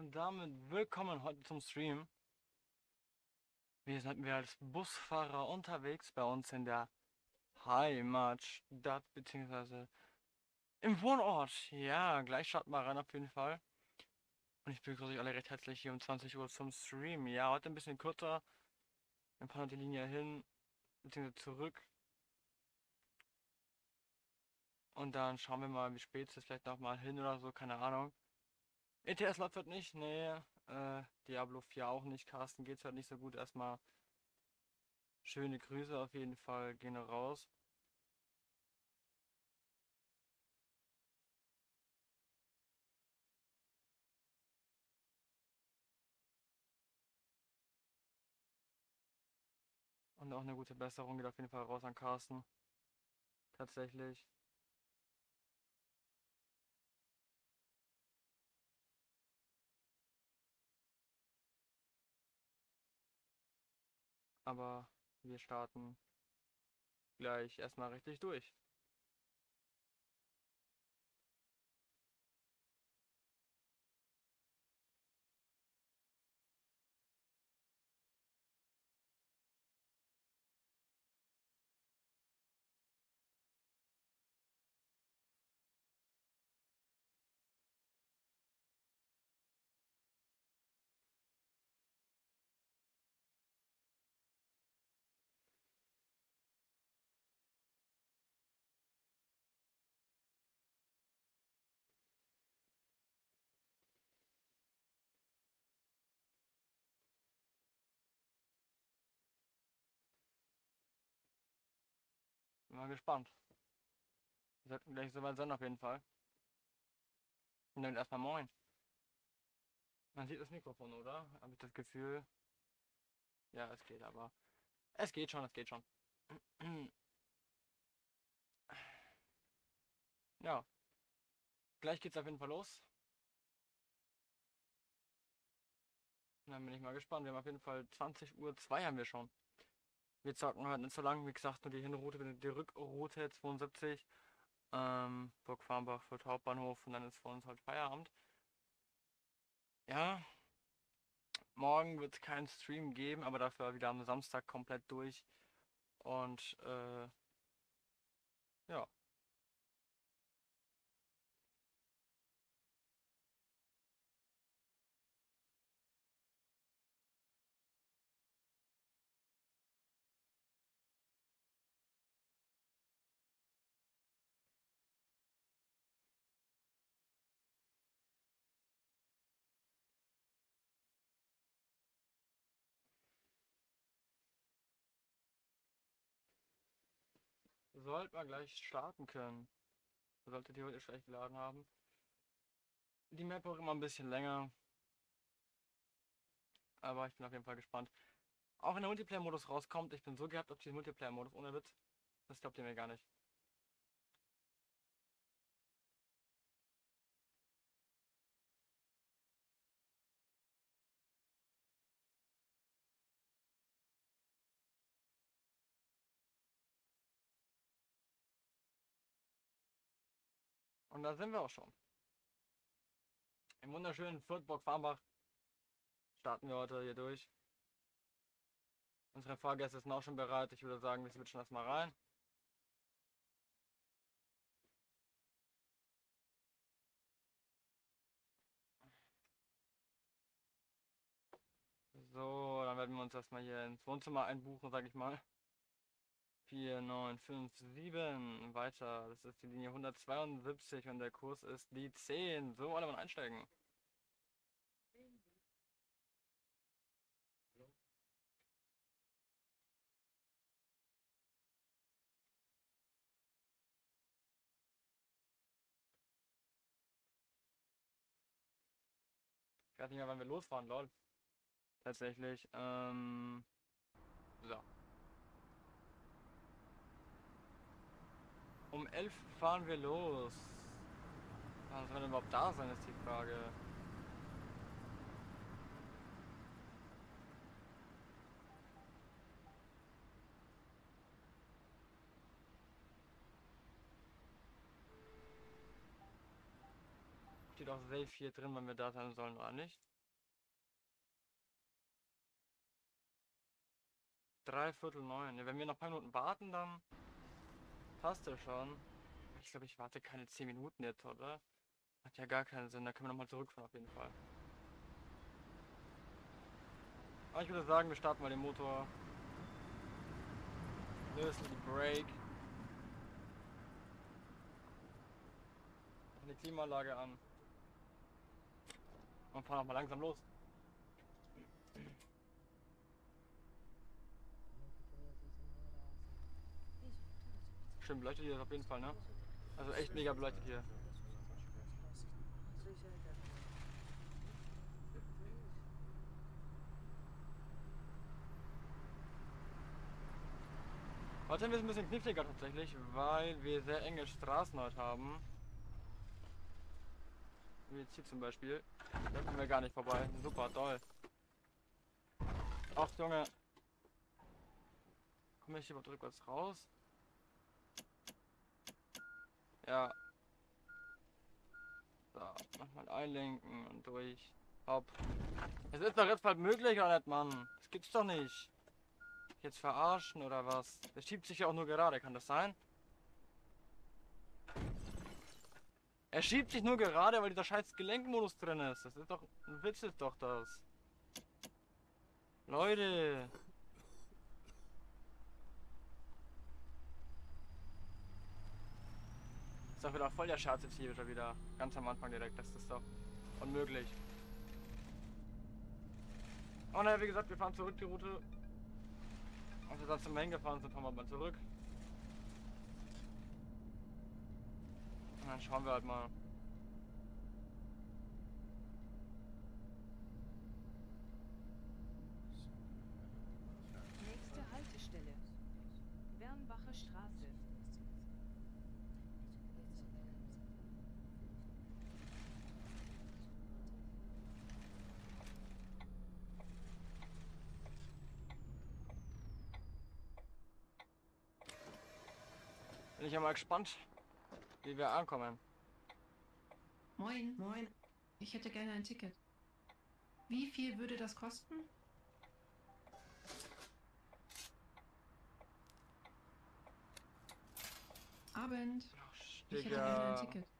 Und damit willkommen heute zum Stream. Wir sind wir als Busfahrer unterwegs bei uns in der Heimatstadt, beziehungsweise im Wohnort. Ja, gleich starten wir rein auf jeden Fall. Und ich begrüße euch alle recht herzlich hier um 20 Uhr zum Stream. Ja, heute ein bisschen kürzer. Wir fahren die Linie hin, beziehungsweise zurück. Und dann schauen wir mal, wie spät es ist, vielleicht nochmal hin oder so, keine Ahnung. ETS läuft heute nicht, nee. Äh, Diablo 4 auch nicht. Carsten geht's halt nicht so gut. Erstmal schöne Grüße auf jeden Fall, gehen raus. Und auch eine gute Besserung geht auf jeden Fall raus an Carsten. Tatsächlich. Aber wir starten gleich erstmal richtig durch. Mal gespannt. Wir sollten gleich soweit sein auf jeden Fall. Und dann erstmal moin. Man sieht das Mikrofon, oder? Habe ich das Gefühl. Ja, es geht, aber. Es geht schon, es geht schon. Ja. Gleich geht's auf jeden Fall los. Dann bin ich mal gespannt. Wir haben auf jeden Fall 20 Uhr 2 haben wir schon. Wir zocken halt nicht so lang, wie gesagt, nur die Hinroute, die Rückroute 72. Ähm, Burg Farmbach für Hauptbahnhof und dann ist vor uns halt Feierabend. Ja, morgen wird es keinen Stream geben, aber dafür wieder am Samstag komplett durch. Und äh, ja. Sollte man gleich starten können. Sollte theoretisch gleich geladen haben. Die Map auch immer ein bisschen länger. Aber ich bin auf jeden Fall gespannt. Auch wenn der Multiplayer-Modus rauskommt, ich bin so gehabt auf diesen Multiplayer-Modus, ohne Witz. Das glaubt ihr mir gar nicht. Und da sind wir auch schon. Im wunderschönen Fürthburg Farmbach starten wir heute hier durch. Unsere Fahrgäste sind auch schon bereit. Ich würde sagen, wir switchen das mal rein. So, dann werden wir uns erstmal hier ins Wohnzimmer einbuchen, sag ich mal. 4, 9, 5, 7. Weiter. Das ist die Linie 172 und der Kurs ist die 10. So, alle mal einsteigen. Ich weiß nicht mehr, wann wir losfahren, lol. Tatsächlich. Ähm, so. Um 11 fahren wir los. Wann soll denn überhaupt da sein, ist die Frage. Steht auf Safe hier drin, wenn wir da sein sollen, oder nicht? Dreiviertel neun. Ja, wenn wir noch ein paar Minuten warten, dann passt das schon. Ich glaube, ich warte keine 10 Minuten jetzt, oder? Hat ja gar keinen Sinn, da können wir nochmal zurückfahren auf jeden Fall. Aber ich würde sagen, wir starten mal den Motor. Lösen die Brake. Machen die Klimaanlage an. Und fahren auch mal langsam los. Schön beleuchtet hier auf jeden Fall, ne? Also echt mega beleuchtet hier. Heute sind wir ein bisschen kniffliger tatsächlich, weil wir sehr enge Straßen heute haben. Wie jetzt hier zum Beispiel. Da kommen wir gar nicht vorbei. Super, toll. Ach Junge. Komme ich hier mal rückwärts raus? Ja. So, nochmal einlenken und durch. Hopp. Es ist doch jetzt bald möglich, oder nicht, Mann? Das gibt's doch nicht. Jetzt verarschen oder was? Der schiebt sich ja auch nur gerade, kann das sein? Er schiebt sich nur gerade, weil dieser scheiß Gelenkmodus drin ist. Das ist doch ein Witz ist doch das. Leute. Ist doch wieder voll der Scherz jetzt hier wieder. Ganz am Anfang direkt. Das ist doch unmöglich. Oh naja, wie gesagt, wir fahren zurück die Route. Als wir sonst immer hingefahren sind, fahren wir mal zurück. Und dann schauen wir halt mal. Nächste Haltestelle. Wernbacher Straße. Bin ich ja mal gespannt, wie wir ankommen. Moin, moin. Ich hätte gerne ein Ticket. Wie viel würde das kosten? Abend. Ich hätte gerne ein. Ticket.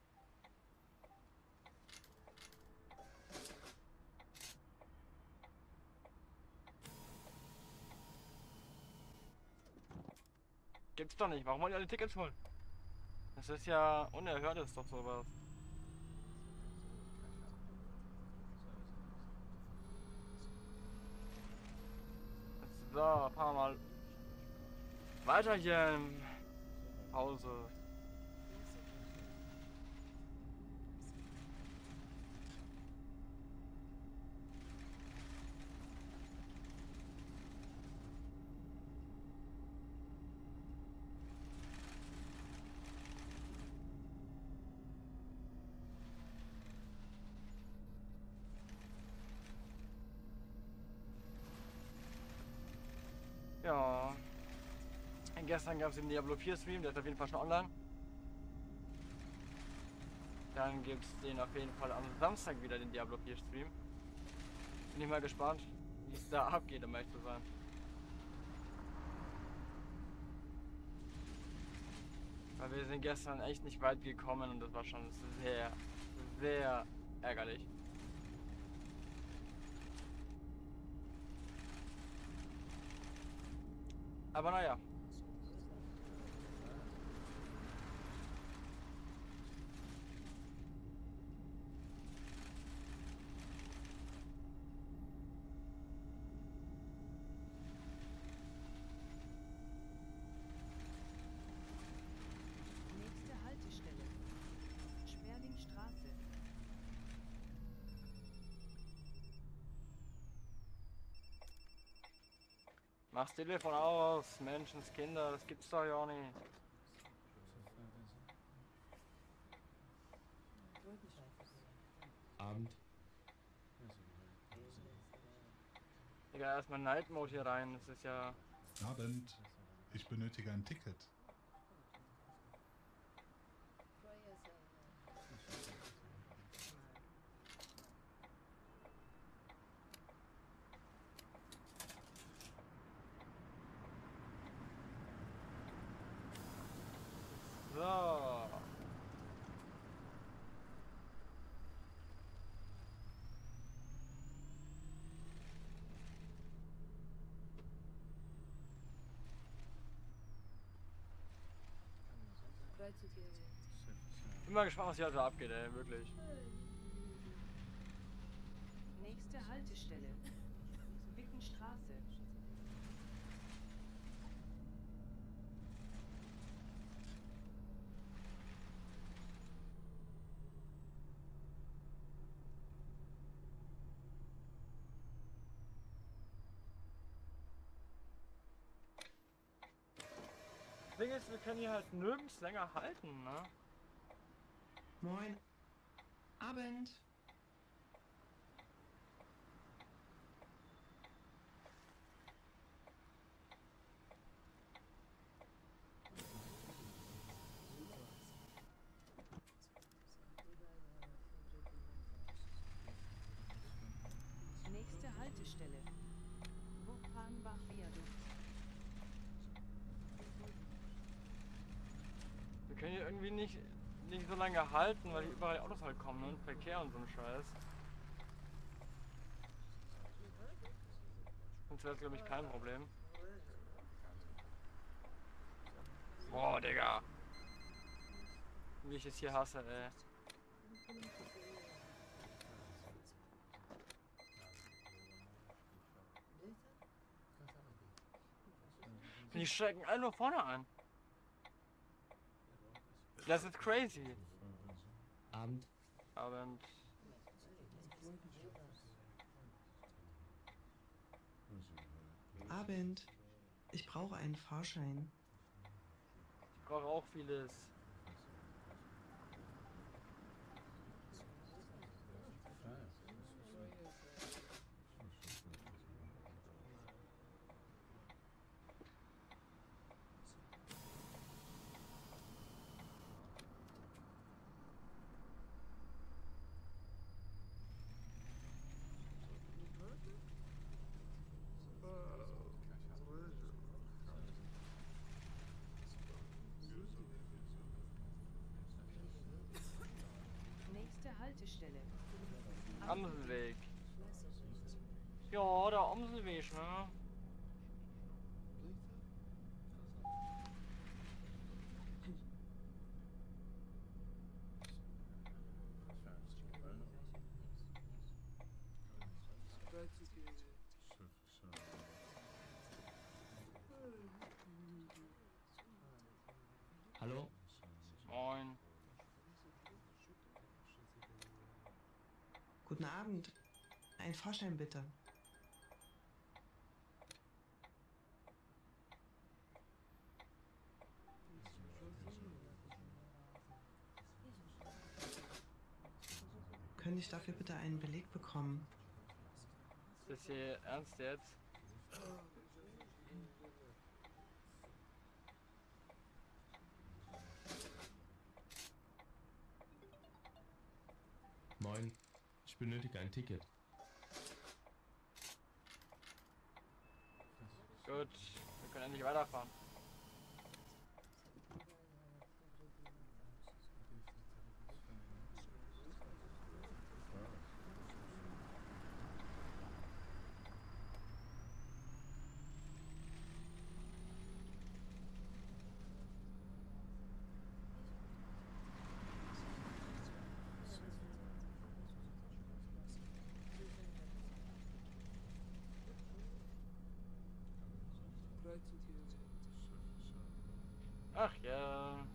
Gibt's doch nicht. Warum wollen die alle Tickets holen? Das ist ja unerhört, ist doch sowas. So, fahren mal weiter hier im. Ja. Gestern gab es den Diablo 4 Stream, der ist auf jeden Fall schon online. Dann gibt es den auf jeden Fall am Samstag wieder, den Diablo 4 Stream. Bin ich mal gespannt, wie es da abgeht, um ehrlich zu sein. Weil wir sind gestern echt nicht weit gekommen und das war schon sehr, sehr ärgerlich. Aber naja. Nächste Haltestelle. Sperlingstraße. Mach's Telefon aus, Menschenskinder, das gibt's doch ja nicht. Abend. Digga, erstmal Night Mode hier rein, das ist ja. Abend. Ich benötige ein Ticket. Bin mal gespannt, was hier also abgeht, ey, wirklich. Nächste Haltestelle. Wickenstraße. Das Ding ist, wir können hier halt nirgends länger halten, ne? Moin. Abend. Nächste Haltestelle. Wuppanbach Viadukt. Wir können hier irgendwie nicht, nicht so lange halten, weil hier überall Autos halt kommen, ne? Und Verkehr und so ein Scheiß. Wäre das, glaube ich, kein Problem. Boah, Digga. Wie ich es hier hasse, ey. Die stecken alle nur vorne an. Das ist crazy. Abend. Abend. Abend. Ich brauche einen Fahrschein. Ich brauche auch vieles. Nächste Haltestelle. Amselweg. Ja, der Amselweg, ne? Guten Abend. Ein Fahrschein bitte. Könnte ich dafür bitte einen Beleg bekommen? Ist das hier ernst jetzt? Moin. Ich benötige ein Ticket. Gut, wir können endlich weiterfahren. Ach ja.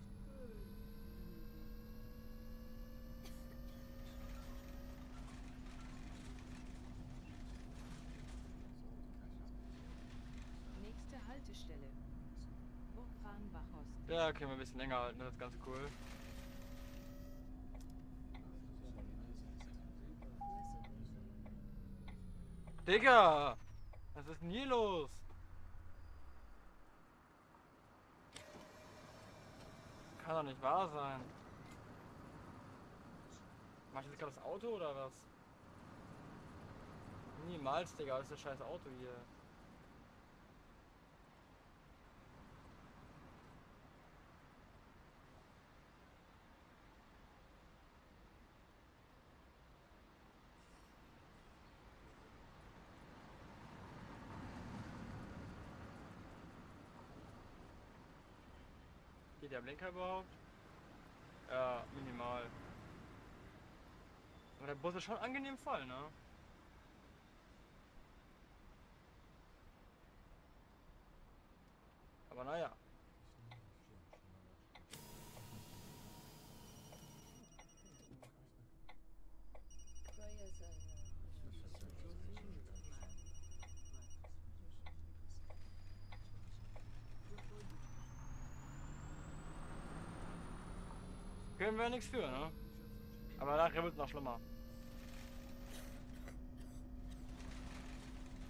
Nächste Haltestelle. Wuppanbach Ost. Ja, können wir ein bisschen länger halten, das ist ganz cool. Digga! Was ist denn hier los? Kann doch nicht wahr sein. Mach ich jetzt gerade das Auto oder was? Niemals, Digga, das ist das scheiß Auto hier. Geht der Blinker überhaupt? Ja, minimal. Aber der Bus ist schon angenehm voll, ne? Aber naja. Können wir nichts für, ne? Aber nachher wird es noch schlimmer.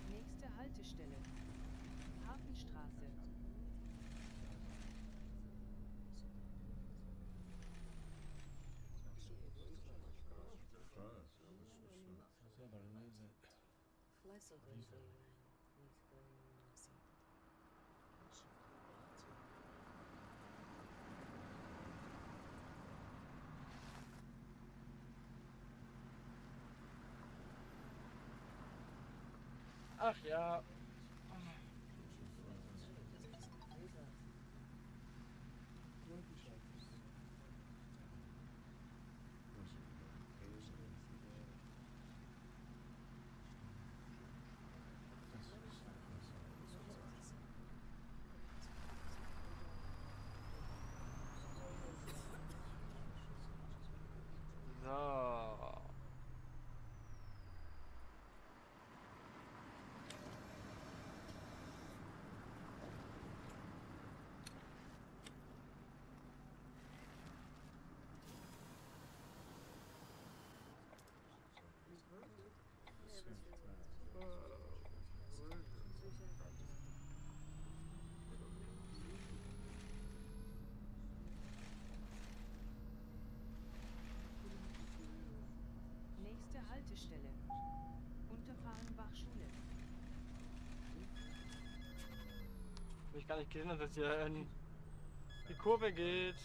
Nächste Haltestelle. Hafenstraße. Ach ja. Nächste Haltestelle. Unterfahrenbach Schule. Hab ich gar nicht gesehen, dass hier in die Kurve geht.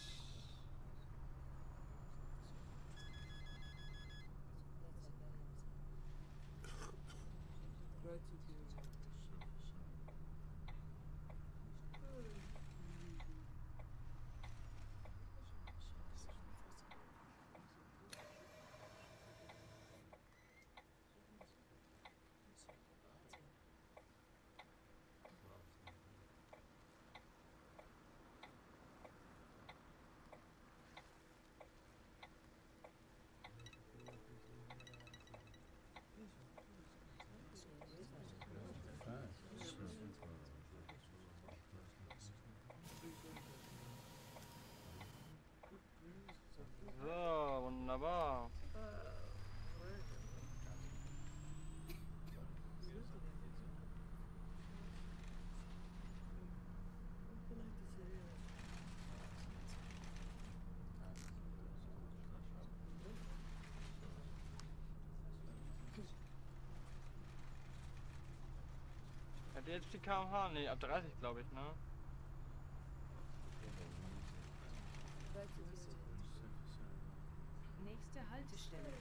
jetzt die KMH? Ne, ab 30 glaube ich, ne? Nächste Haltestelle.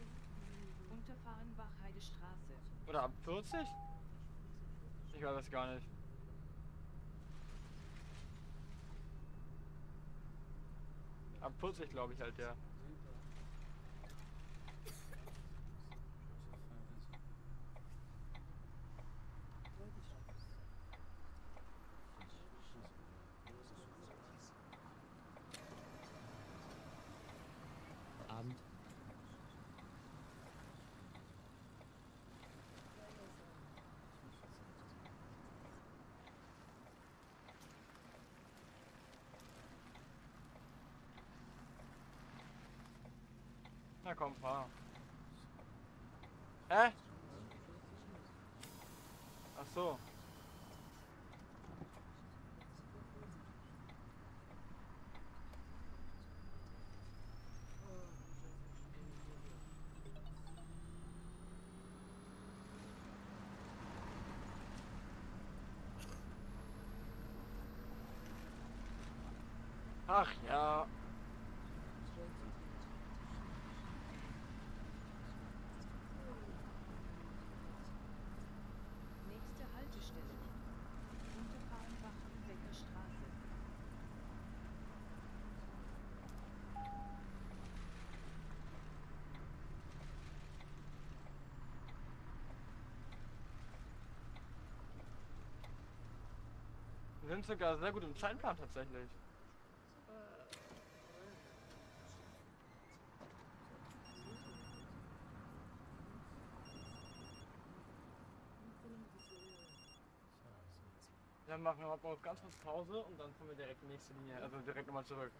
Unterfahren Bachheidestraße. Oder ab 40? Ich weiß das gar nicht. Ab 40 glaube ich halt, ja. Na komm, fahr. Hä? Ach so. Ach ja. Nächste Haltestelle. Unterfahrenbach Lübecker Straße. Wir sind sogar sehr gut im Zeitplan tatsächlich. Dann machen wir mal ganz kurz Pause und dann kommen wir direkt in die nächste Linie, also direkt nochmal zurück.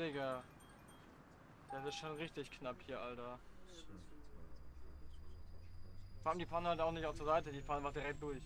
Digga. Das ist schon richtig knapp hier, Alter. Vor allem die fahren halt auch nicht auf zur Seite, die fahren einfach direkt durch.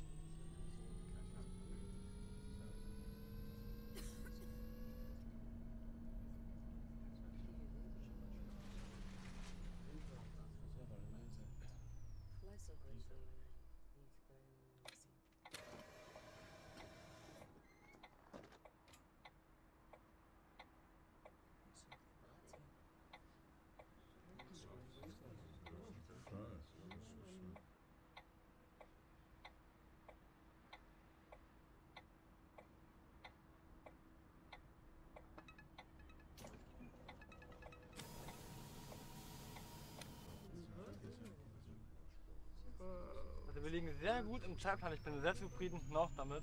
Wir liegen sehr gut im Zeitplan. Ich bin sehr zufrieden noch damit,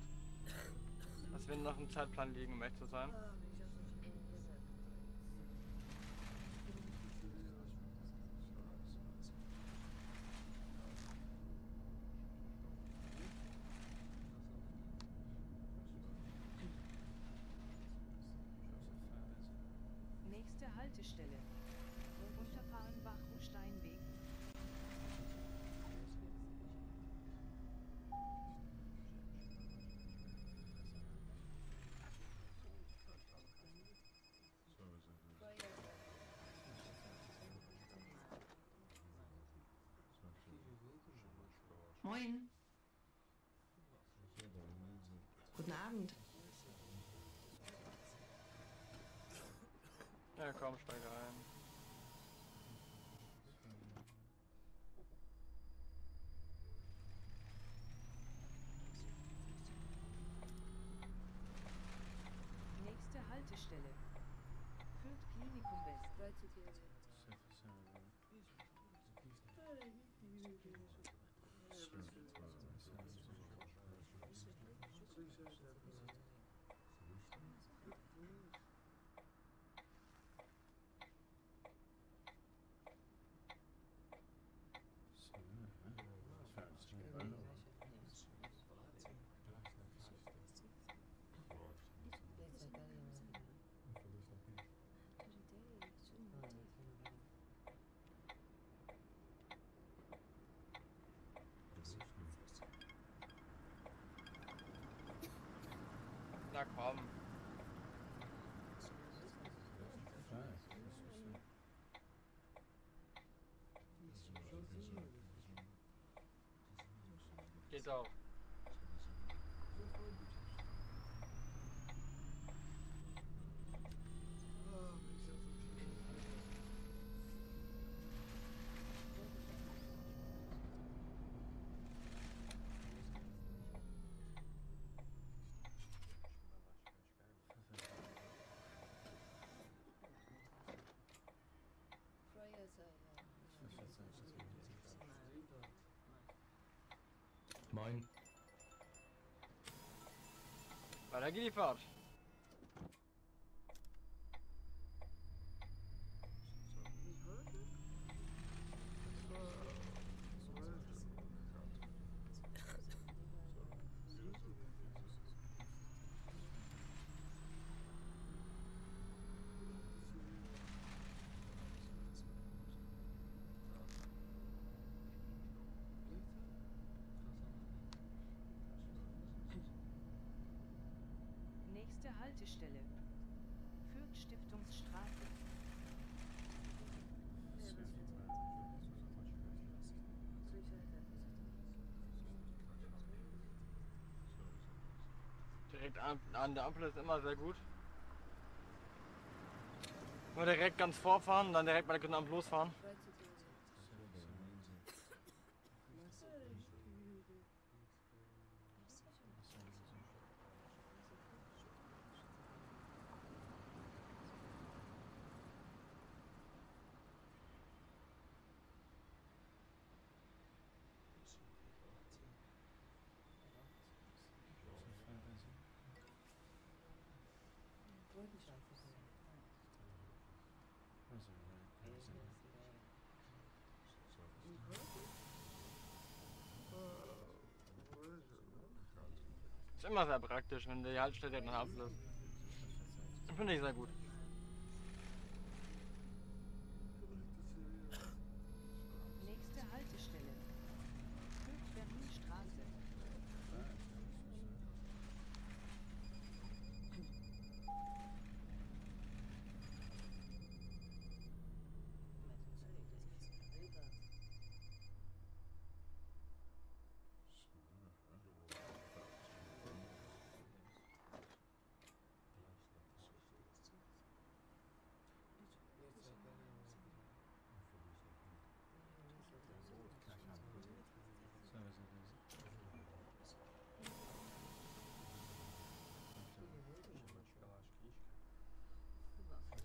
dass wir noch im Zeitplan liegen, um echt zu sein. Nächste Haltestelle. Unterfahrenbach-Steinweg. Moin. Guten Abend. Ja komm, steige ein. Nächste Haltestelle. Fürth Klinikum West. Komm. Geht auch. Moin. Weiter geht Nächste Haltestelle. Fürth Stiftungsstraße. Direkt an, an der Ampel ist immer sehr gut. Nur direkt ganz vorfahren dann direkt bei der grünen Ampel losfahren. Ist immer sehr praktisch, wenn die Haltestelle Ampel ist. Finde ich sehr gut.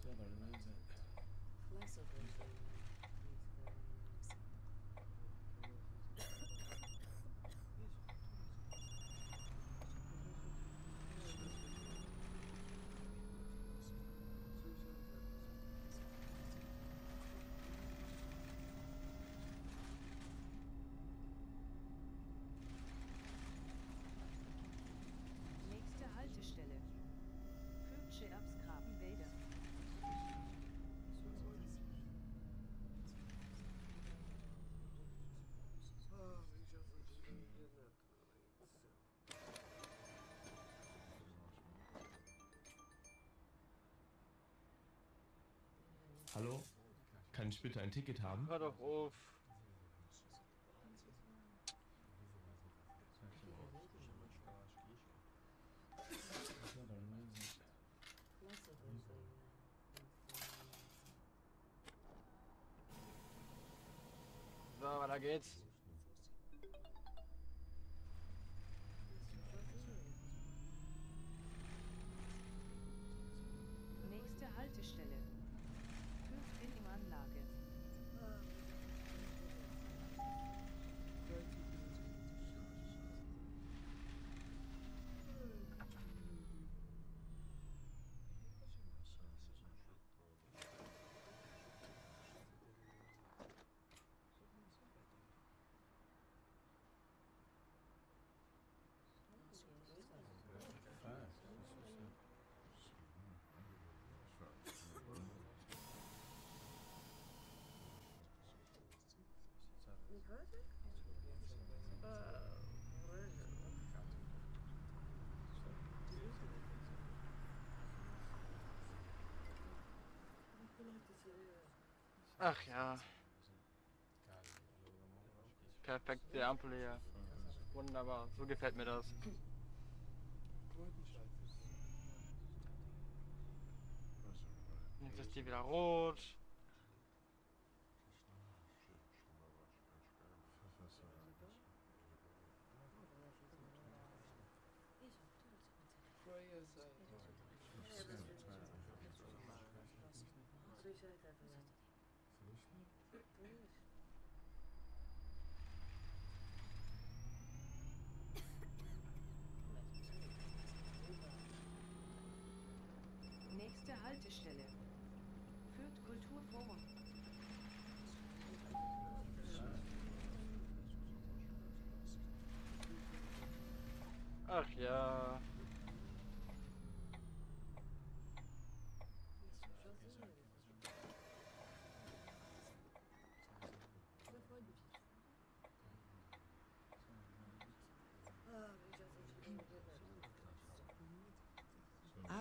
Still there, lose it. Less of Hallo? Kann ich bitte ein Ticket haben? Hör doch auf. So, weiter geht's. Ach ja. Perfekte Ampel hier. Wunderbar, so gefällt mir das. Jetzt ist die wieder rot. Nächste Haltestelle. Fürth Kulturforum. Ach ja.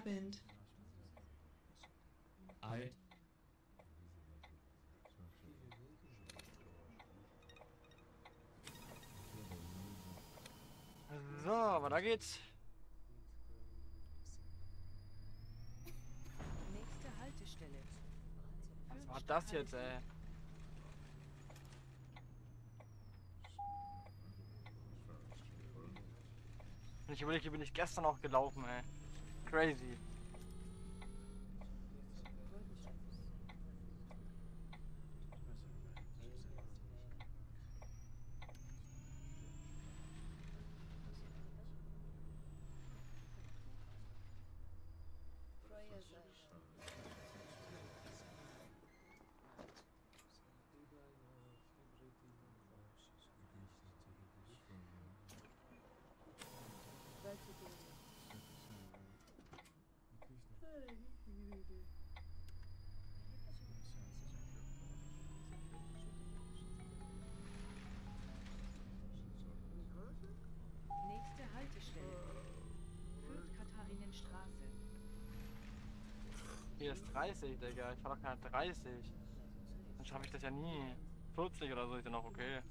Abend. Ei. So, aber da geht's. Nächste Haltestelle. Was war das jetzt, ey? Ich überlege, bin ich gestern auch gelaufen, ey. Crazy. Nächste Haltestelle. Fürth Katharinenstraße. Hier ist 30, Digga. Ich fahr doch keine 30. Dann schaffe ich das ja nie. 40 oder so ist ja noch okay.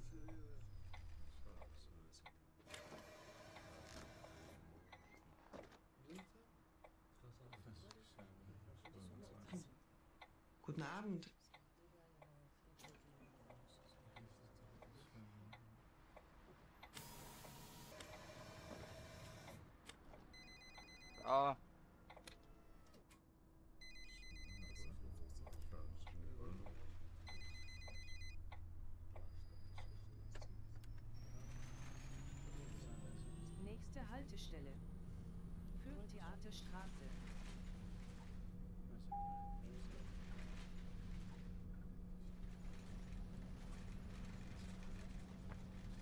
Haltestelle. Fürth Theaterstraße.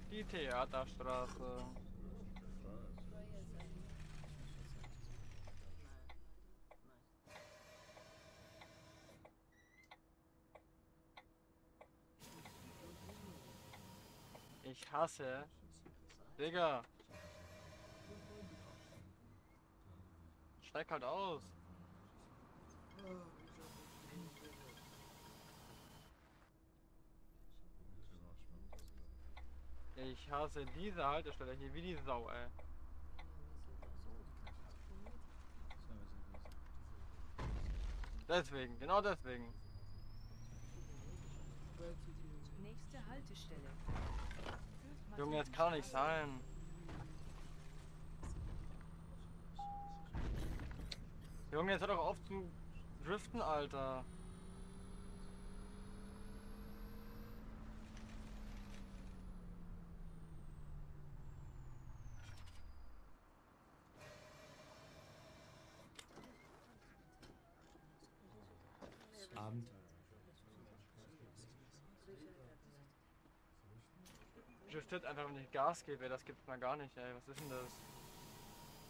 Die Theaterstraße. Ich hasse. Digga. Steig halt aus. Ich hasse diese Haltestelle hier wie die Sau, ey. Deswegen, genau deswegen. Nächste Haltestelle. Junge, das kann doch nicht sein. Junge, jetzt hör doch auf zu driften, Alter. Abend. Driftet einfach, wenn ich Gas gebe, das gibt's mal gar nicht, ey. Was ist denn das?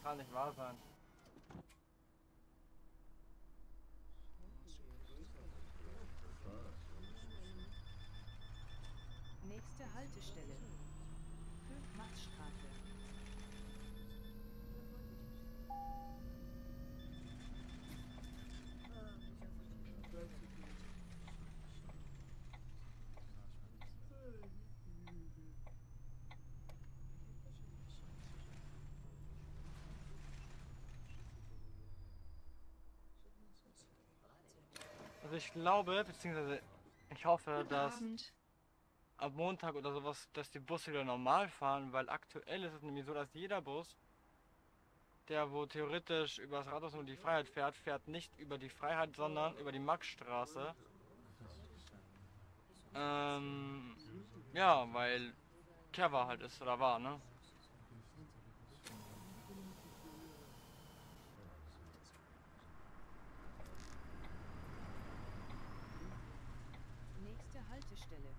Kann nicht wahr sein. Nächste Haltestelle. Fürth Maxstraße. Also ich glaube, beziehungsweise ich hoffe, dass ab Montag oder sowas, dass die Busse wieder normal fahren, weil aktuell ist es nämlich so, dass jeder Bus, der wo theoretisch über das Rathaus und die Freiheit fährt, fährt nicht über die Freiheit, sondern über die Maxstraße. Ähm, ja, weil Kerwa halt ist oder war, ne? Nächste Haltestelle.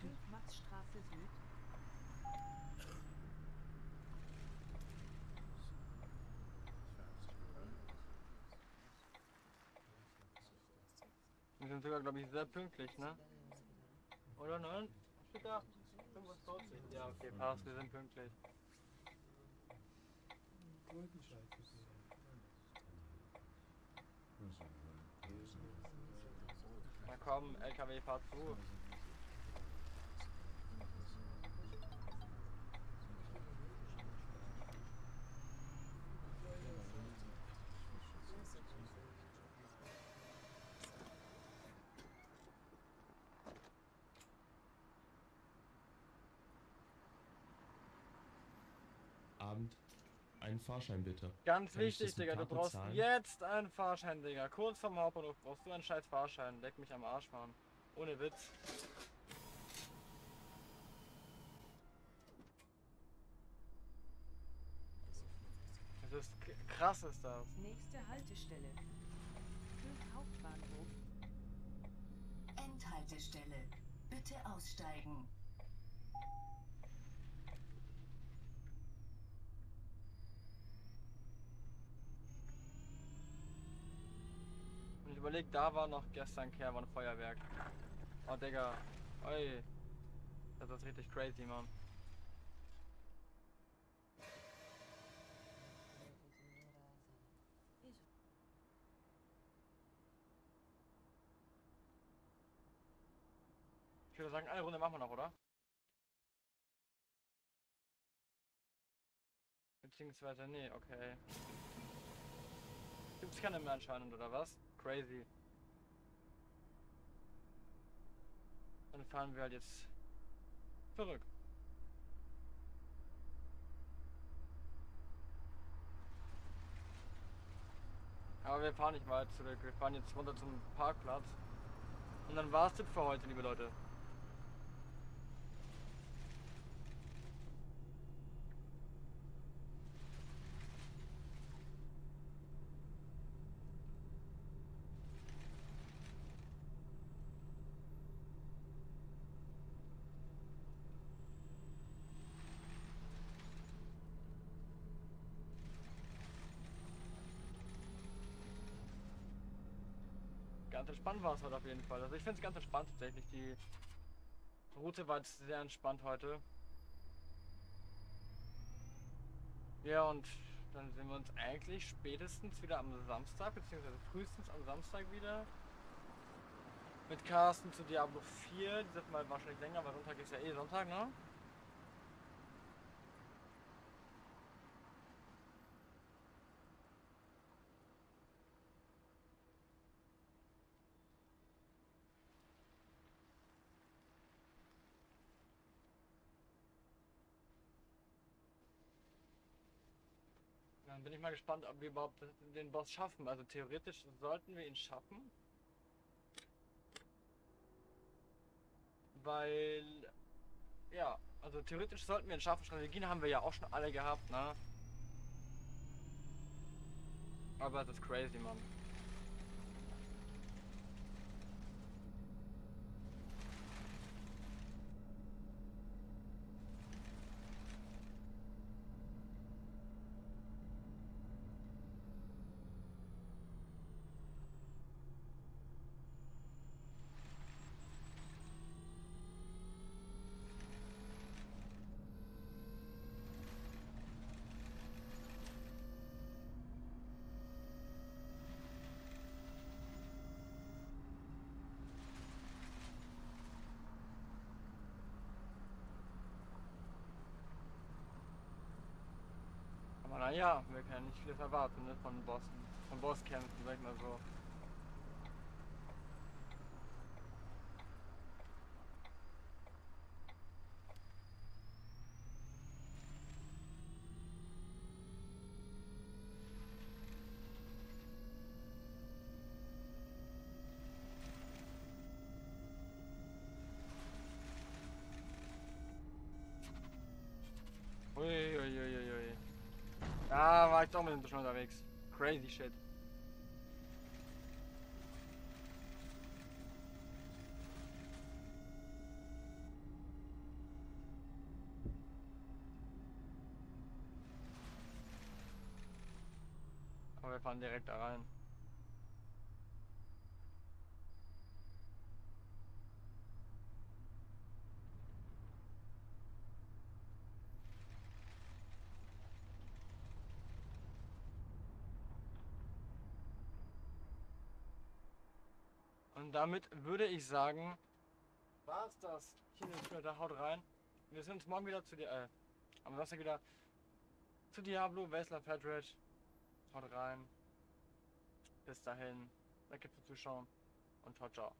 Fürth Maxstraße Süd. Wir sind sogar, glaube ich, sehr pünktlich, ne? Oder nein? Steht da? Irgendwas 40? Ja, okay, passt, wir sind pünktlich. Na komm, LKW, fahr zu. Abend. Einen Fahrschein bitte. Ganz Kann ich wichtig, Digga, du brauchst zahlen? jetzt einen Fahrschein, Digga. Kurz vom Hauptbahnhof brauchst du einen scheiß Fahrschein. Leck mich am Arsch, Mann. Ohne Witz. Das ist krass ist das. Nächste Haltestelle. Fürth Hauptbahnhof. Endhaltestelle. Bitte aussteigen. Überleg, da war noch gestern Kehrwan Feuerwerk. Oh, Digga. Oi. Das ist richtig crazy, Mann. Ich würde sagen, eine Runde machen wir noch, oder? Beziehungsweise, nee, okay. Gibt's keine mehr anscheinend, oder was? Crazy. Dann fahren wir halt jetzt zurück. Aber wir fahren nicht weit zurück. Wir fahren jetzt runter zum Parkplatz. Und dann war's das für heute, liebe Leute. Ganz entspannt war es heute auf jeden Fall. Also ich finde es ganz entspannt tatsächlich. Die Route war jetzt sehr entspannt heute. Ja, und dann sehen wir uns eigentlich spätestens wieder am Samstag, beziehungsweise frühestens am Samstag wieder. Mit Carsten zu Diablo 4. Dieses Mal wahrscheinlich länger, weil Sonntag ist ja eh Sonntag, ne? Dann bin ich mal gespannt, ob wir überhaupt den Boss schaffen. Also theoretisch sollten wir ihn schaffen. Weil, ja, also theoretisch sollten wir ihn schaffen. Strategien haben wir ja auch schon alle gehabt, ne? Aber das ist crazy, Mann. Aber naja, wir können nicht vieles erwarten, ne? Von Bossen. Von Bosskämpfen, sag ich mal so. Da war ich doch mit dem schon unterwegs. Crazy shit. Aber wir fahren direkt da rein. Damit würde ich sagen, war's das. Hier ist da haut rein. Wir sehen uns morgen wieder zu dir, äh, am Samstag wieder zu Diablo, Wessler, Fedred. Haut rein. Bis dahin. Danke fürs Zuschauen und ciao, ciao.